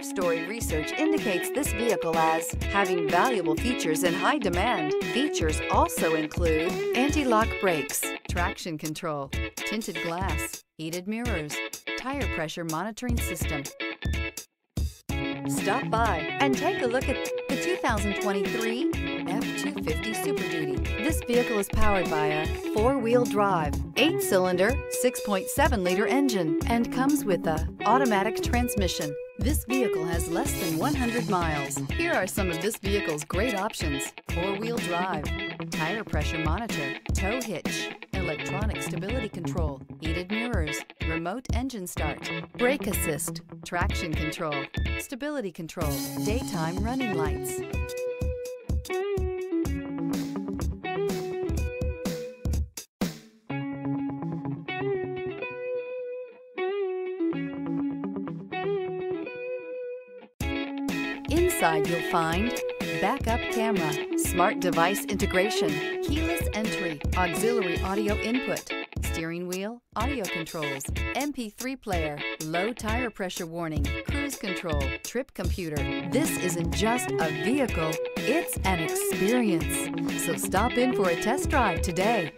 CarStory research indicates this vehicle as having valuable features in high demand. Features also include anti-lock brakes, traction control, tinted glass, heated mirrors, tire pressure monitoring system. Stop by and take a look at the 2023 F-250 Super Duty. This vehicle is powered by a four-wheel drive, eight-cylinder, 6.7-liter engine, and comes with a automatic transmission. This vehicle has less than 100 miles. Here are some of this vehicle's great options. Four-wheel drive, tire pressure monitor, tow hitch, electronic stability control, heated mirrors, remote engine start, brake assist, traction control, stability control, daytime running lights. Inside you'll find backup camera, smart device integration, keyless entry, auxiliary audio input, steering wheel, audio controls, MP3 player, low tire pressure warning, cruise control, trip computer. This isn't just a vehicle, it's an experience. So stop in for a test drive today.